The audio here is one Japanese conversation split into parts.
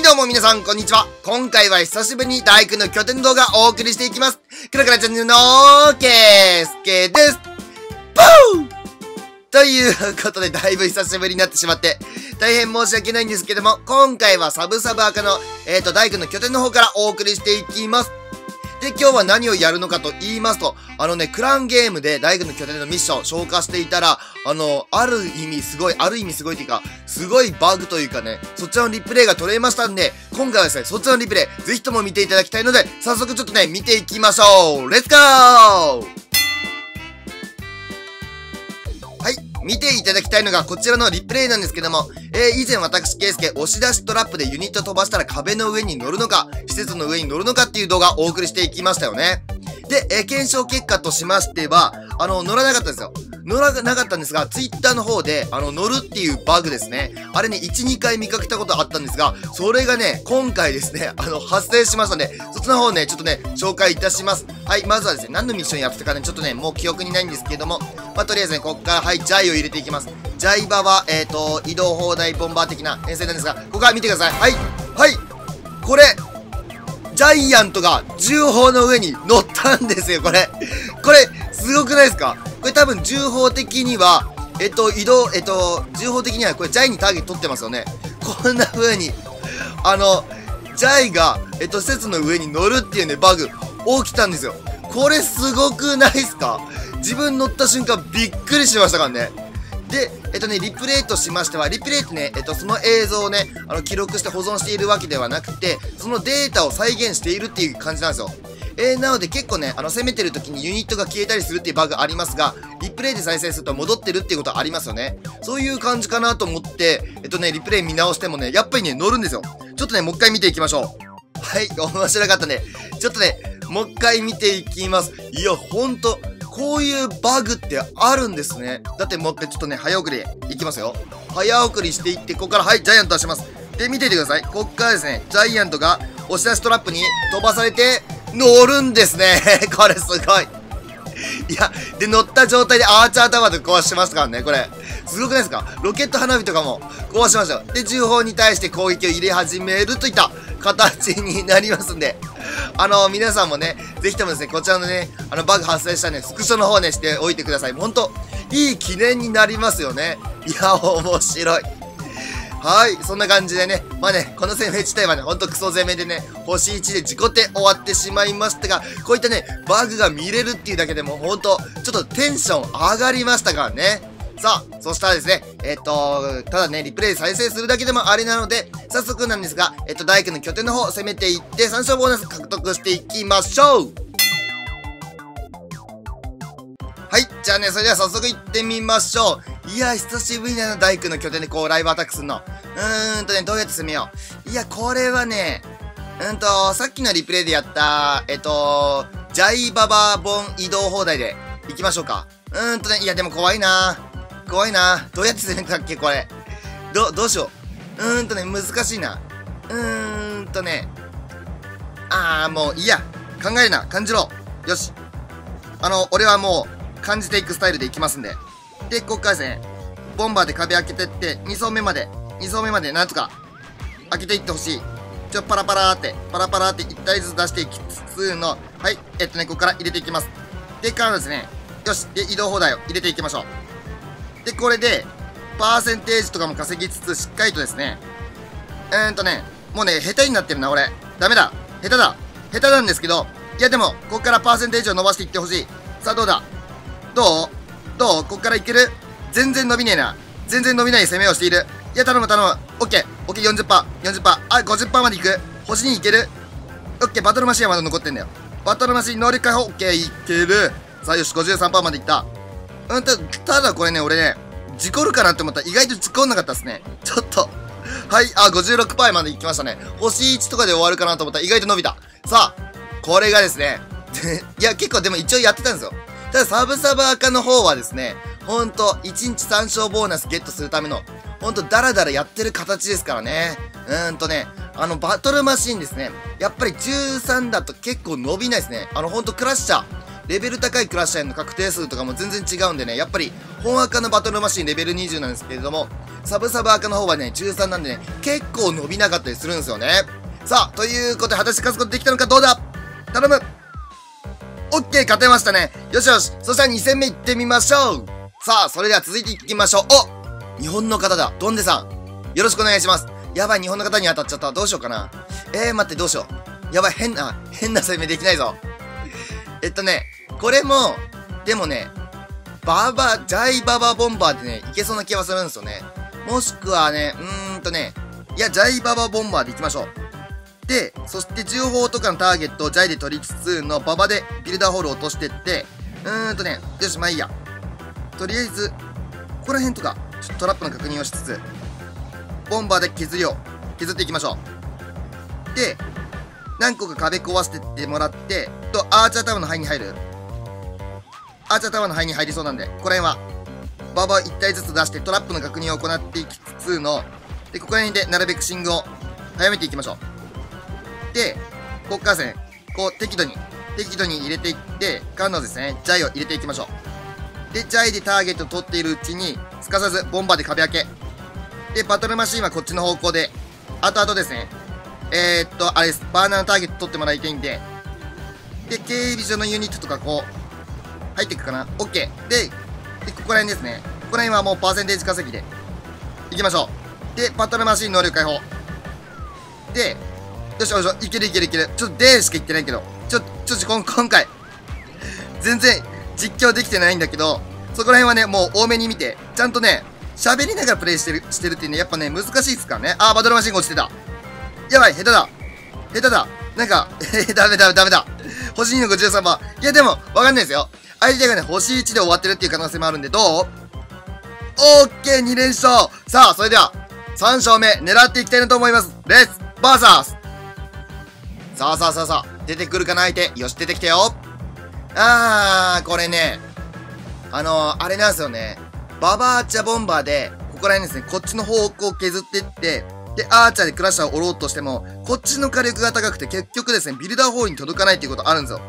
いどうも皆さんこんにちは。今回は久しぶりに大工の拠点動画をお送りしていきます。クラクラチャンネルのケーすけです。ポーということでだいぶ久しぶりになってしまって、大変申し訳ないんですけども、今回はサブサブ赤の、えっ、ー、と、大工の拠点の方からお送りしていきます。で、今日は何をやるのかと言いますと、あのね、クランゲームで大工の拠点のミッションを消化していたら、あの、ある意味すごい、ある意味すごいっていうか、すごいバグというかね、そちらのリプレイが取れましたんで、今回はですね、そちらのリプレイ、ぜひとも見ていただきたいので、早速ちょっとね、見ていきましょう。レッツゴー見ていただきたいのがこちらのリプレイなんですけども、えー、以前私、ケイスケ、押し出しトラップでユニット飛ばしたら壁の上に乗るのか、施設の上に乗るのかっていう動画をお送りしていきましたよね。で、えー、検証結果としましては、あの、乗らなかったんですよ。乗らなかったんですが、ツイッターの方で、あの、乗るっていうバグですね。あれね、1、2回見かけたことあったんですが、それがね、今回ですね、あの、発生しましたので、そっちの方ね、ちょっとね、紹介いたします。はい、まずはですね、何のミッションやってたかね、ちょっとね、もう記憶にないんですけども、まあ、とりあえずね、こっから、はい、ジャイを入れていきます。ジャイバは、えっ、ー、と、移動砲台ボンバー的な編成なんですが、ここから見てください。はい、はい、これ、ジャイアントが銃砲の上に乗ったんですよ、これ。これ、すごくないですか？これ多分銃砲的には、えっと、移動、えっと、銃砲的にはこれジャイにターゲット取ってますよね。こんな風に、あの、ジャイが、えっと、施設の上に乗るっていうね、バグ、起きたんですよ。これすごくないですか？自分乗った瞬間びっくりしましたからね。で、えっとね、リプレイとしましては、リプレイってね、えっと、その映像をね、あの、記録して保存しているわけではなくて、そのデータを再現しているっていう感じなんですよ。えー、なので結構ね、あの、攻めてる時にユニットが消えたりするっていうバグありますが、リプレイで再生すると戻ってるっていうことありますよね。そういう感じかなと思って、えっとね、リプレイ見直してもね、やっぱりね、乗るんですよ。ちょっとね、もう一回見ていきましょう。はい、面白かったね。ちょっとね、もう一回見ていきます。いや、ほんと、こういうバグってあるんですね。だってもう一回ちょっとね、早送りいきますよ。早送りしていって、ここから、はい、ジャイアント出します。で、見ていてください。こっからですね、ジャイアントが押し出しトラップに飛ばされて、乗るんですね。これすごい。いや、で、乗った状態でアーチャータワーで壊してますからね、これ。すごくないですか？ロケット花火とかも壊しましたよ。で、銃砲に対して攻撃を入れ始めるといった形になりますんで、あの、皆さんもね、ぜひともですね、こちらのね、あの、バグ発生したね、スクショの方ね、しておいてください。ほんと、いい記念になりますよね。いや、面白い。はい、そんな感じでね、まあね、この攻め自体はね、ほんとクソ攻めでね、星1で事故って終わってしまいましたが、こういったね、バグが見れるっていうだけでも、ほんと、ちょっとテンション上がりましたからね。さあ、そしたらですね、えっ、と、ただね、リプレイ再生するだけでもあれなので、早速なんですが、えっ、と、大工の拠点の方、攻めていって、参照ボーナス獲得していきましょうはい。じゃあね、それでは早速行ってみましょう。いや、久しぶりだな、大工の拠点でこう、ライブアタックするの。うーんとね、どうやって攻めよう。いや、これはね、うんと、さっきのリプレイでやった、えっと、ジャイババボン移動放題で行きましょうか。うーんとね、いや、でも怖いな怖いなどうやって攻めたっけこれ。ど、どうしよう。うーんとね、難しいな。うーんとね。あー、もういいや。考えるな。感じろ。よし。あの、俺はもう、感じていくスタイルでいきますんで。で、こっからですね、ボンバーで壁開けてって、2層目まで、2層目までなんとか、開けていってほしい。ちょ、パラパラーって、パラパラーって1体ずつ出していきつつの、はい、えっとね、ここから入れていきます。で、からですね、よし、で、移動放題を入れていきましょう。で、これで、パーセンテージとかも稼ぎつつ、しっかりとですね、うーんとね、もうね、下手になってるな、俺。ダメだ。下手だ。下手なんですけど、いやでも、ここからパーセンテージを伸ばしていってほしい。さあ、どうだ？どう？どう？ここからいける？全然伸びねえな。全然伸びない攻めをしている。いや、頼む頼む。オッケー。オッケー、40%。40%。あ、50%までいく。星にいける？オッケー、バトルマシンはまだ残ってんだよ。バトルマシン能力解放。オッケー、いける。さあ、よし、53%までいった。うんと、ただこれね、俺ね、事故るかなって思ったら意外と事故んなかったですね。ちょっと。はい、あ、56%まで行きましたね。星1とかで終わるかなと思ったら意外と伸びた。さあ、これがですね、いや、結構でも一応やってたんですよ。ただ、サブサブ赤の方はですね、ほんと、1日3勝ボーナスゲットするための、ほんと、ダラダラやってる形ですからね。うーんとね、あの、バトルマシンですね。やっぱり13だと結構伸びないですね。あの、ほんと、クラッシャー。レベル高いクラッシャーの確定数とかも全然違うんでね、やっぱり本赤のバトルマシンレベル20なんですけれども、サブサブ赤の方はね、13なんでね、結構伸びなかったりするんですよね。さあ、ということで、果たして勝つことできたのかどうだ？頼むオッケー、勝てましたね。よしよし。そしたら2戦目行ってみましょう。さあ、それでは続いて行きましょう。お日本の方だ。ドンデさん。よろしくお願いします。やばい、日本の方に当たっちゃった。どうしようかな。えー、待って、どうしよう。やばい、変な、変な攻めできないぞ。えっとね、これも、でもね、ババ、ジャイババボンバーでね、いけそうな気がするんですよね。もしくはね、うーんとね、いや、ジャイババボンバーで行きましょう。で、そして銃砲とかのターゲットをジャイで取りつつのババでビルダーホールを落としてって、うーんとね、よし、まあいいや。とりあえず、ここら辺とか、ちょっとトラップの確認をしつつ、ボンバーで削りを削っていきましょう。で、何個か壁壊してってもらって、と、アーチャータウンの範囲に入る。アーチャータワーの範囲に入りそうなんで、これは、バーバー1体ずつ出してトラップの確認を行っていきつつの、で、ここら辺でなるべく信号を早めていきましょう。で、こっからですね、こう適度に、適度に入れていって、カンノですね、ジャイを入れていきましょう。で、ジャイでターゲットを取っているうちに、すかさずボンバーで壁開け。で、バトルマシンはこっちの方向で、あとあとですね、えー、っと、あれです。バーナーのターゲット取ってもらいたいんで、で、警備所のユニットとかこう、入っていくかな ?OK。で、で、ここら辺ですね。ここら辺はもうパーセンテージ稼ぎで、いきましょう。で、バトルマシン能力解放。で、よしよしよし、いけるいけるいける。ちょっとでしか言ってないけど、ちょ、ちょ、ちょ、今回、全然実況できてないんだけど、そこら辺はね、もう多めに見て、ちゃんとね、喋りながらプレイしてる、してるっていうね、やっぱね、難しいっすからね。あー、バトルマシン落ちてた。やばい、下手だ。下手だ。なんか、え ダメダメダメだ。星2の53番。いや、でも、わかんないですよ。相手がね、星1で終わってるっていう可能性もあるんで、どう？オッケー !2 連勝さあ、それでは、3勝目、狙っていきたいなと思います。レッツバーサスさあさあさあさあ、出てくるかな相手。よし、出てきたよ。あー、これね、あのー、あれなんですよね。ババーチャボンバーで、ここら辺ですね、こっちの方向を削っていって、で、アーチャーでクラッシャーを折ろうとしても、こっちの火力が高くて結局ですね、ビルダーホールに届かないっていうことあるんですよ。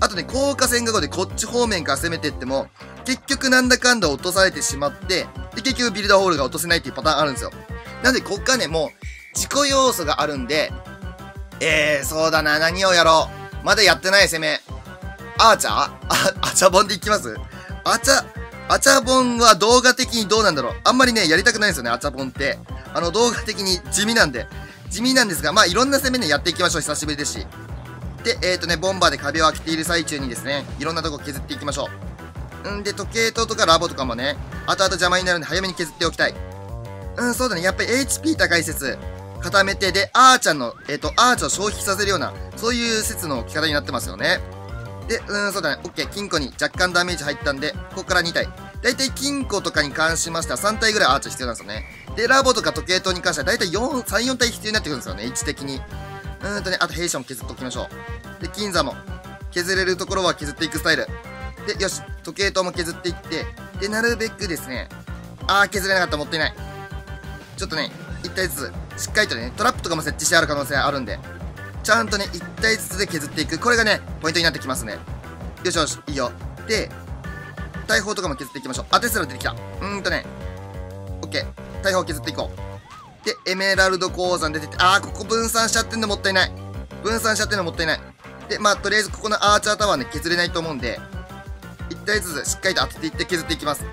あとね、高架線が後でこっち方面から攻めていっても、結局なんだかんだ落とされてしまって、で、結局ビルダーホールが落とせないっていうパターンあるんですよ。なんで、こっからね、もう、自己要素があるんで、えー、そうだな、何をやろう。まだやってない攻め。アーチャー？あ、アチャボンでいきます？アチャ、アチャボンは動画的にどうなんだろうあんまりね、やりたくないんですよね、アチャボンって。あの、動画的に地味なんで。地味なんですが、まあ、いろんな攻めね、やっていきましょう。久しぶりですし。で、えっ、ー、とね、ボンバーで壁を開けている最中にですね、いろんなとこ削っていきましょう。んで、時計塔とかラボとかもね、後々邪魔になるんで早めに削っておきたい。うん、そうだね。やっぱり HP 高い説、固めて、で、アーチャーの、えっ、ー、と、アーチャーを消費させるような、そういう説の置き方になってますよね。で、うん、そうだね。OK。金庫に若干ダメージ入ったんで、ここから2体。だいたい金庫とかに関しましては3体ぐらいアーチャー必要なんですよね。で、ラボとか時計塔に関してはだいたい4、3、4体必要になってくるんですよね。位置的に。うんとね、あと弊社も削っておきましょう。で、金座も削れるところは削っていくスタイル。で、よし、時計塔も削っていって、で、なるべくですね、あー、削れなかった、もったいない。ちょっとね、1体ずつ、しっかりとね、トラップとかも設置してある可能性あるんで、ちゃんとね、1体ずつで削っていく。これがね、ポイントになってきますね。よしよし、いいよ。で、大砲とかも削っていきましょう。あ、テスラ出てきた。うーんとね、オッケー。大砲削っていこう。で、エメラルド鉱山出てって、あー、ここ分散しちゃってんのもったいない。分散しちゃってんのもったいない。で、まあ、とりあえずここのアーチャータワーね、削れないと思うんで、一体ずつしっかりと当てていって削っていきます。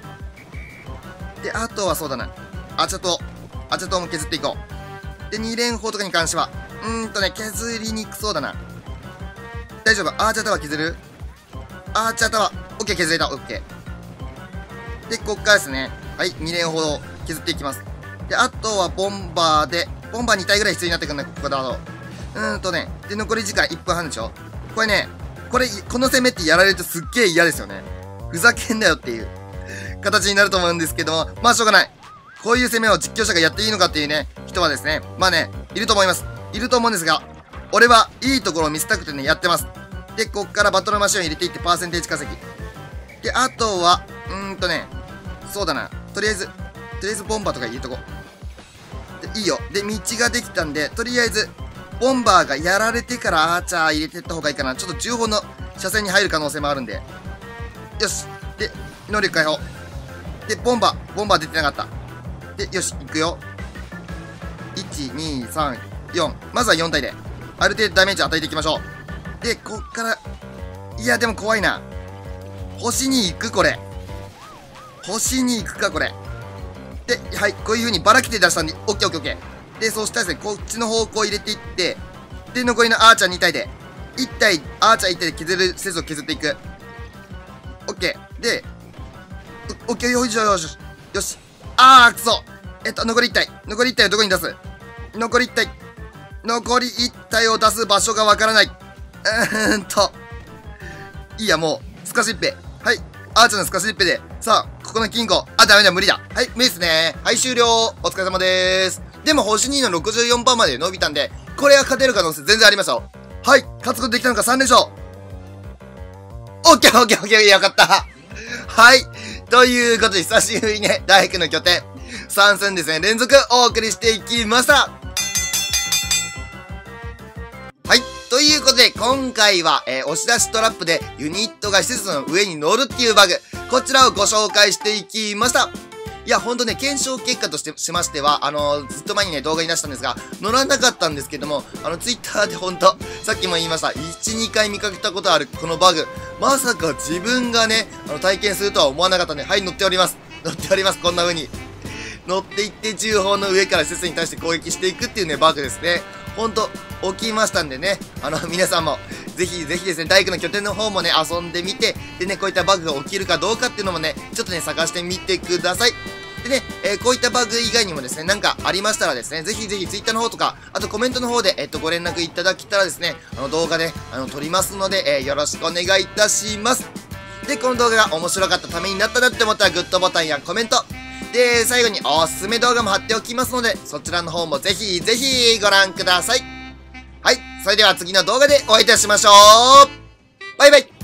で、あとはそうだな。アーチャー塔。アーチャー塔も削っていこう。で、2連砲とかに関しては、うーんとね、削りにくそうだな。大丈夫？アーチャータワー削る？アーチャータワー。オッケー、削れた。オッケー。で、こっからですね。はい、2連ほど削っていきます。で、あとはボンバーで、ボンバー2体ぐらい必要になってくるんだ、ここだと。うーんとね、で、残り時間1分半でしょこれね、これ、この攻めってやられるとすっげえ嫌ですよね。ふざけんなよっていう 形になると思うんですけども、まあしょうがない。こういう攻めを実況者がやっていいのかっていうね、人はですね、まあね、いると思います。いると思うんですが、俺はいいところを見せたくてね、やってます。で、こっからバトルマシンを入れていってパーセンテージ稼ぎ。で、あとは、うーんとね、そうだな。とりあえず、とりあえずボンバーとか入れとこう。いいよ。で、道ができたんで、とりあえず、ボンバーがやられてからアーチャー入れてった方がいいかな。ちょっと15の車線に入る可能性もあるんで。よし。で、能力解放。で、ボンバー。ボンバー出てなかった。で、よし、行くよ。1、2、3、4。まずは4体で。ある程度ダメージ与えていきましょう。で、こっから、いや、でも怖いな。星に行く、これ。星に行くか、これ。で、はい、こういう風にばらけて出したんで、オッケーオッケーオッケー。で、そうしたらですね、こっちの方向入れていって、で、残りのアーチャー2体で、1体、アーチャー1体で削る施設を削っていく。オッケー。で、オッケー、よいしょよいしよし。よし。あー、くそ。えっと、残り1体。残り1体をどこに出す？残り1体。残り1体を出す場所がわからない。うーんと。いいや、もう、スカシッペ。はい。アーチャーのスカシッペで。さあ、ここの金庫。あ、ダメだ、無理だ。はい、無理ですね。はい、終了。お疲れ様でーす。でも、星2の64%まで伸びたんで、これは勝てる可能性全然ありますよ。はい、勝つことできたのか3連勝。オッケーオッケーオッケー、よかった。はい。ということで、久しぶりにね、大工の拠点、3戦ですね、連続お送りしていきました。ということで、今回は、えー、押し出しトラップでユニットが施設の上に乗るっていうバグ、こちらをご紹介していきました。いや、ほんとね、検証結果としてしましては、あのー、ずっと前にね、動画に出したんですが、乗らなかったんですけども、あの、ツイッターでほんと、さっきも言いました、1、2回見かけたことあるこのバグ、まさか自分がね、あの、体験するとは思わなかったんで、はい、乗っております。乗っております、こんな風に。乗っていって銃砲の上から施設に対して攻撃していくっていうね、バグですね。ほんと、起きましたんでね、あの、皆さんも、ぜひぜひですね、大工の拠点の方もね、遊んでみて、でね、こういったバグが起きるかどうかっていうのもね、ちょっとね、探してみてください。でね、えー、こういったバグ以外にもですね、なんかありましたらですね、ぜひぜひ Twitter の方とか、あとコメントの方で、えっと、ご連絡いただけたらですね、あの、動画で、あの、撮りますので、えー、よろしくお願いいたします。で、この動画が面白かったためになったなって思ったら、グッドボタンやコメント、で、最後におすすめ動画も貼っておきますので、そちらの方もぜひぜひご覧ください。はい、それでは次の動画でお会いいたしましょうバイバイ